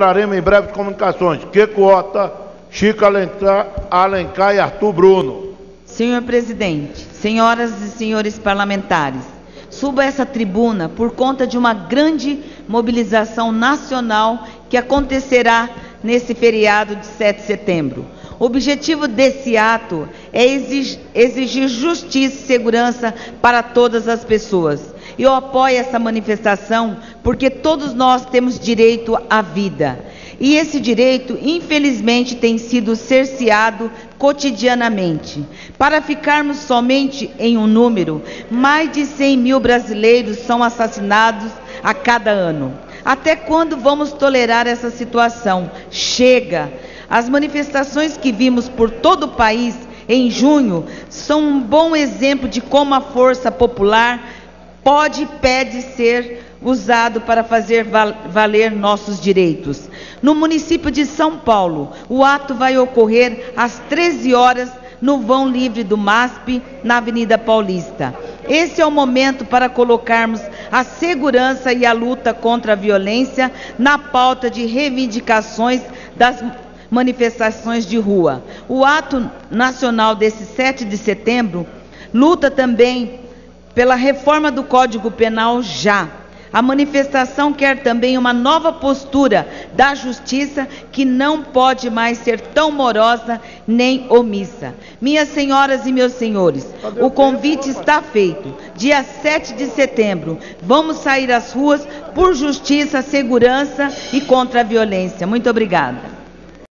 entraremos em breves comunicações. Que Cota, Chico Alencar, Alencar e Arthur Bruno. Senhor presidente, senhoras e senhores parlamentares, subo a essa tribuna por conta de uma grande mobilização nacional que acontecerá nesse feriado de 7 de setembro. O objetivo desse ato é exigir justiça e segurança para todas as pessoas. Eu apoio essa manifestação porque todos nós temos direito à vida. E esse direito, infelizmente, tem sido cerceado cotidianamente. Para ficarmos somente em um número, mais de 100 mil brasileiros são assassinados a cada ano. Até quando vamos tolerar essa situação? Chega! As manifestações que vimos por todo o país em junho são um bom exemplo de como a força popular pode e pede ser usado para fazer valer nossos direitos. No município de São Paulo, o ato vai ocorrer às 13 horas no vão livre do MASP, na Avenida Paulista. Esse é o momento para colocarmos a segurança e a luta contra a violência na pauta de reivindicações das manifestações de rua. O ato nacional desse 7 de setembro luta também pela reforma do Código Penal já. A manifestação quer também uma nova postura da justiça que não pode mais ser tão morosa nem omissa. Minhas senhoras e meus senhores, o convite está feito. Dia 7 de setembro, vamos sair às ruas por justiça, segurança e contra a violência. Muito obrigada.